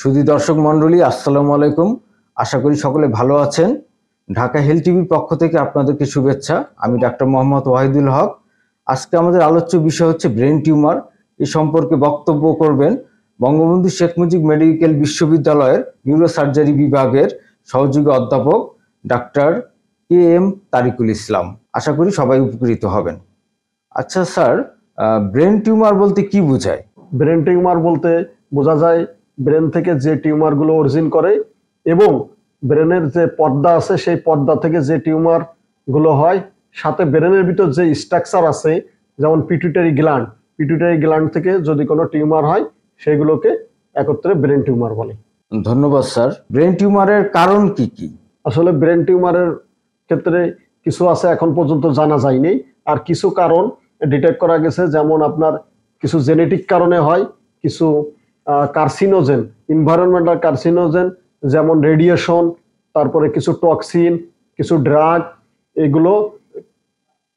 সুধী দর্শক মণ্ডলী, আসসালামু আলাইকুম। আশা করি সকলে ভালো আছেন। ঢাকা হেলথ টিভির পক্ষ থেকে আপনাদেরকে শুভেচ্ছা। আমি ডাক্তার মোহাম্মদ ওয়াহিদুল হক। আজকে আমাদের আলোচ্য বিষয় হচ্ছে ব্রেন টিউমার। এ সম্পর্কে বক্তব্য করবেন বঙ্গবন্ধু শেখ মুজিব মেডিকেল বিশ্ববিদ্যালয়ের নিউরোসার্জারি বিভাগের সহযোগী অধ্যাপক doctor K M Tarikul Islam. আশা করি সবাই উপকৃত হবেন। আচ্ছা স্যার ব্রেন টিউমার বলতে কি বোঝায়? ব্রেন টিউমার বলতে বোঝা যায় ব্রেন থেকে যে টিউমারগুলো অরিজিন করে এবং ব্রেনের যে পর্দা আছে সেই পর্দা থেকে যে টিউমারগুলো হয় সাথে ব্রেনের ভিতর যে স্ট্রাকচার আছে যেমন পিটুটারি গ্ল্যান্ড পিটুটারি গ্ল্যান্ড থেকে যদি কোনো টিউমার হয় সেগুলোকে একত্রে ব্রেন টিউমার বলে। ধন্যবাদ স্যার। ব্রেন টিউমারের কারণ কি কি? আসলে ব্রেন টিউমারের ক্ষেত্রে কিছু আছে এখন পর্যন্ত জানা যায়নি। আর কিছু কারণ ডিটেক্ট করা গেছে যেমন আপনার কিছু জেনেটিক কারণে হয় কিছু কার্সিনোজেন ইনভায়রনমেন্টাল কার্সিনোজেন যেমন রেডিয়েশন তারপরে কিছু টক্সিন কিছু ড্রাগ এগুলো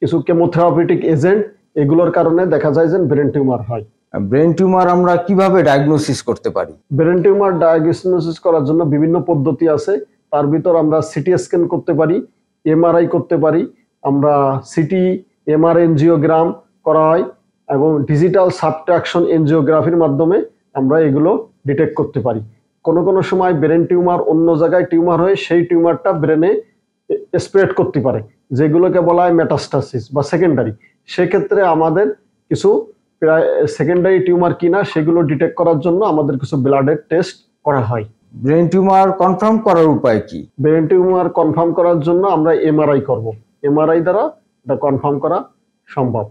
কিছু কেমোথেরাপিটিক এজেন্ট এগুলোর কারণে দেখা যায় যে ব্রেন টিউমার হয়। ব্রেন টিউমার আমরা কীভাবে ডায়াগনোসিস করতে পারি? ব্রেন টিউমার ডায়াগনোসিস করার জন্য বিভিন্ন পদ্ধতি আছে। তার ভিতর আমরা সিটি স্ক্যান করতে পারি এমআরআই করতে পারি আমরা সিটি এমআর এনজিওগ্রাম করা হয় এবং ডিজিটাল সাবট্রাকশন এনজিওগ্রাফির মাধ্যমে আমরা এগুলো ডিটেক্ট করতে পারি। কোনো কোনো সময় ব্রেন টিউমার অন্য জায়গায় টিউমার হয়ে সেই টিউমারটা ব্রেনে স্প্রেড করতে পারে যেগুলোকে বলা হয় মেটাস্টাসিস বা সেকেন্ডারি সেক্ষেত্রে আমাদের কিছু প্রায় সেকেন্ডারি টিউমার কিনা সেগুলো ডিটেক্ট করার জন্য আমাদের কিছু ব্লাডের টেস্ট করা হয়। ব্রেন টিউমার কনফার্ম করার উপায় কি? ব্রেন টিউমার কনফার্ম করার জন্য আমরা এমআরআই করব। এমআরআই দ্বারা এটা কনফার্ম করা সম্ভব।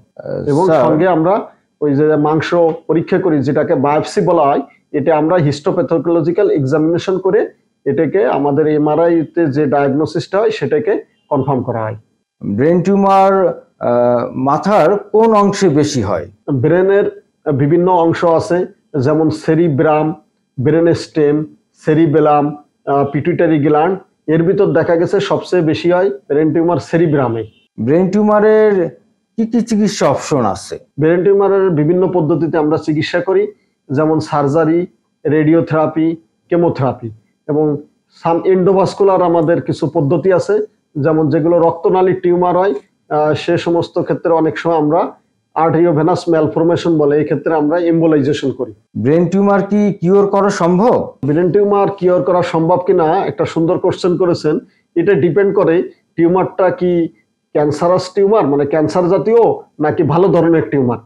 এবং সঙ্গে আমরা ওই যে মাংস পরীক্ষা করি যেটাকে বায়োপসি বলা হয় এটা আমরা হিস্টোপ্যাথোলজিক্যাল এক্সামিনেশন করে এটাকে আমাদের এমআরআই তে যে ডায়াগনোসিসটা হয় সেটাকে কনফার্ম করা হয়। ব্রেন টিউমার মাথার কোন অংশে বেশি হয়? ব্রেনের বিভিন্ন অংশ আছে যেমন cerebrum brain stem cerebellum pituitary gland এর ভিতর দেখা গেছে সবচেয়ে বেশি হয় ব্রেন টিউমার সেরিব্রামে ব্রেন টিউমারের কি কি চিকিৎসা অপশন আছে? ব্রেন টিউমারের বিভিন্ন পদ্ধতিতে আমরা চিকিৎসা করি যেমন সার্জারি রেডিওথেরাপি কেমোথেরাপি এবং সাম এন্ডোভাস্কুলার আমাদের কিছু পদ্ধতি আছে যেমন যেগুলো রক্তনালীর টিউমার হয় সে সমস্ত ক্ষেত্রে অনেক সময় আমরা আর্টিওভেনাস ম্যালফরমেশন বলে এই ক্ষেত্রে আমরা এম্বোলাইজেশন করি। ব্রেন টিউমার কি কিওর করা সম্ভব? ব্রেন টিউমার কিওর করা সম্ভব কিনা একটা সুন্দর কোশ্চেন করেছেন। এটা ডিপেন্ড করে টিউমারটা কি ক্যান্সারাস টিউমার মানে ক্যান্সার জাতীয় নাকি ভালো ধরনের টিউমার।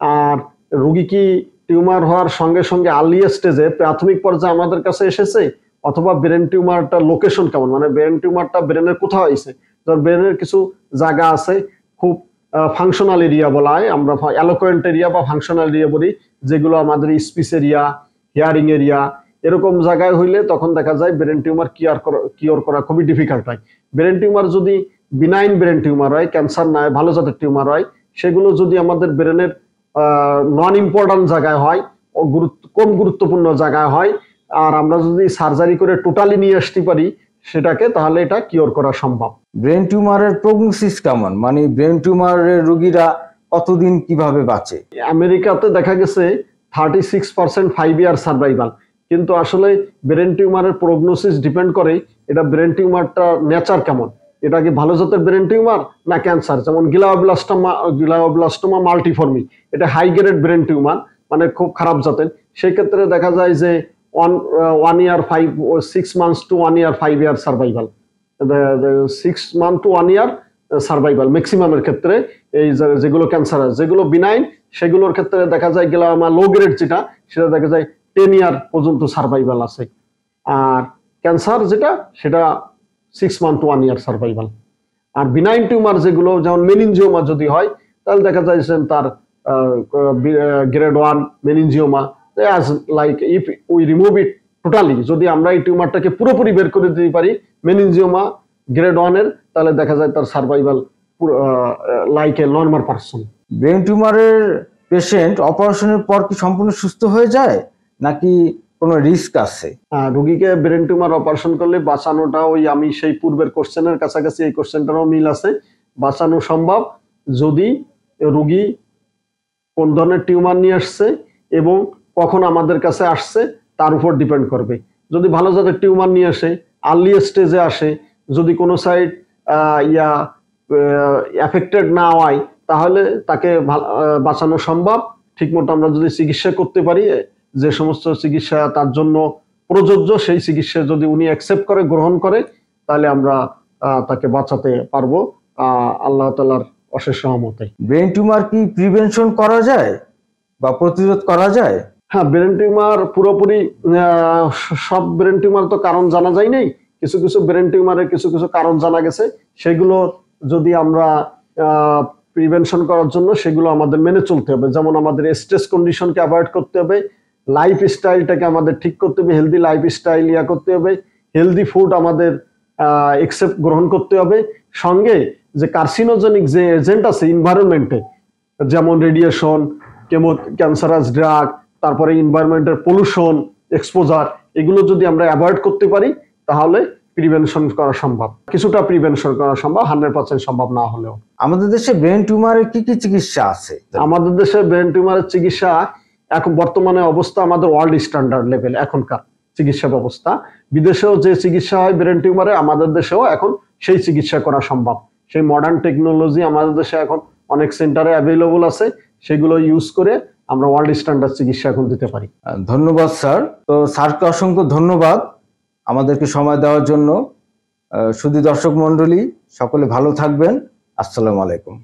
আর রুগী কি টিউমার হওয়ার সঙ্গে সঙ্গে আর্লি স্টেজে প্রাথমিক পর্যায়ে আমাদের কাছে এসেছে? অথবা ব্রেন টিউমারটা লোকেশন কেমন? মানে ব্রেন টিউমারটা ব্রেনের কোথাও হয়েছে? ধর ব্রেনের কিছু জায়গা আছে, খুব ফাংশনাল এরিয়া বলা হয়। আমরা অ্যালোকোয়েন্ট এরিয়া বা ফাংশনাল এরিয়া বলি, যেগুলো আমাদের স্পিচ এরিয়া হিয়ারিং এরিয়া এরকম জায়গায় হইলে তখন দেখা যায় ব্রেন টিউমার কিয়ার কিওর করা খুবই ডিফিকাল্ট হয়। ব্রেন টিউমার যদি বিনাইন ব্রেন টিউমার হয় ক্যান্সার নয় ভালো জাতের টিউমার হয় সেগুলো যদি আমাদের ব্রেনের নন ইম্পর্ট্যান্ট জায়গায় হয় ও গুরুত্ব কম গুরুত্বপূর্ণ জায়গায় হয় আর আমরা যদি সার্জারি করে টোটালি নিয়ে আসতে পারি সেটাকে তাহলে এটা কিওর করা সম্ভব। ব্রেন টিউমারের প্রগনোসিস কেমন? মানে ব্রেন টিউমারের রোগীরা কতদিন কীভাবে বাঁচে? আমেরিকাতে দেখা গেছে thirty six percent five year survival কিন্তু আসলে ব্রেন টিউমারের প্রগনোসিস ডিপেন্ড করে এটা ব্রেন টিউমারটা নেচার কেমন। এটা কি ভালো জাতের ব্রেন টিউমার না ক্যান্সার যেমন গিলাওব্লাস্টোমা গিলাওব্লাস্টোমা মাল্টিফর্মি এটা হাই গ্রেড ব্রেন টিউমার মানে খুব খারাপ জাতের। সেই ক্ষেত্রে দেখা যায় যে one one year five six months to one year five year survival six month to one year survival ম্যাক্সিমামের ক্ষেত্রে এই যেগুলো ক্যান্সার আছে, যেগুলো বিনাইন সেগুলোর ক্ষেত্রে দেখা যায় গেলে আমার লো গ্রেড যেটা, সেটা দেখা যায় টেন ইয়ার পর্যন্ত সার্ভাইভাল আছে। আর ক্যান্সার যেটা, সেটা six month one year survival আর বিনাইন টিউমার যেগুলো, যেমন মেনিনজিওমা যদি হয়, তাহলে দেখা যায় যে তার grade one meningioma as like if we remove it totally যদি আমরা এই টিউমারটাকে পুরোপুরি বের করে দিতে পারি মেনিনজিওমা গ্রেড ওয়ানের তাহলে দেখা যায় তার survival like a normal person brain টিউমারের পেশেন্ট অপারেশনের পর কি সম্পূর্ণ সুস্থ হয়ে যায়? নাকি কোনো রিস্ক আছে। আহ, রুগীকে ব্রেন টিউমার অপারেশন করলে বাঁচানোটা ওই আমি সেই পূর্বের কোশ্চেনের কাছাকাছি এই কোশ্চেনটারও মিল আছে। বাঁচানো সম্ভব যদি রুগী কোন ধরনের টিউমার নিয়ে আসছে এবং কখন আমাদের কাছে আসছে তার উপর ডিপেন্ড করবে। যদি ভালো জাতের টিউমার নিয়ে আসে আর্লি স্টেজে আসে যদি কোনো সাইড ইয়া এফেক্টেড না হয় তাহলে তাকে বাঁচানো সম্ভব। ঠিকমতো আমরা যদি চিকিৎসা করতে পারি যে সমস্ত চিকিৎসা তার জন্য প্রযোজ্য সেই চিকিৎসা যদি উনি অ্যাকসেপ্ট করে গ্রহণ করে তাহলে আমরা তাকে বাঁচাতে পারব। আল্লাহ তালার অশেষ সহমতে ব্রেন টিউমার কি প্রিভেনশন করা যায় বা প্রতিরোধ করা যায়? হ্যাঁ ব্রেন টিউমার পুরোপুরি সব ব্রেন টিউমার তো কারণ জানা যায় নাই। কিছু কিছু ব্রেন টিউমারের কিছু কিছু কারণ জানা গেছে। সেগুলো যদি আমরা প্রিভেনশন করার জন্য সেগুলো আমাদের মেনে চলতে হবে। যেমন আমাদের স্ট্রেস কন্ডিশনকে অ্যাভয়েড করতে হবে। লাইফ স্টাইলটাকে আমাদের ঠিক করতে হবে হেলদি লাইফ স্টাইল ইয়া করতে হবে হেলদি ফুড আমাদের একসেপ্ট গ্রহণ করতে হবে। সঙ্গে যে কার্সিনোজেনিক যে এজেন্ট আছে ইনভায়রনমেন্টে যেমন রেডিয়েশন কেমো ক্যান্সারাস ড্রাগ তারপরে এনভায়রনমেন্টের পলিউশন এক্সপোজার এগুলো যদি আমরা অ্যাভয়েড করতে পারি তাহলে প্রিভেনশন করা সম্ভব। কিছুটা প্রিভেনশন করা সম্ভব হান্ড্রেড পার্সেন্ট সম্ভব না হলেও। আমাদের দেশে ব্রেন টিউমারের কি কি চিকিৎসা আছে? আমাদের দেশে ব্রেন টিউমারের চিকিৎসা এখন বর্তমানে অবস্থা আমাদের ওয়ার্ল্ড স্ট্যান্ডার্ড লেভেল এখনকার চিকিৎসা ব্যবস্থা। বিদেশেও যে চিকিৎসা হয় ব্রেন টিউমারে আমাদের দেশেও এখন সেই চিকিৎসা করা সম্ভব। সেই মডার্ন টেকনোলজি আমাদের দেশে এখন অনেক সেন্টারে অ্যাভেলেবল আছে, সেগুলো ইউজ করে আমরা ওয়ার্ল্ড স্ট্যান্ডার্ড চিকিৎসা এখন দিতে পারি। ধন্যবাদ, স্যার। তো স্যারকে অসংখ্য ধন্যবাদ আমাদেরকে সময় দেওয়ার জন্য। শুধু দর্শক মন্ডলী সকলে ভালো থাকবেন। আসসালামু আলাইকুম।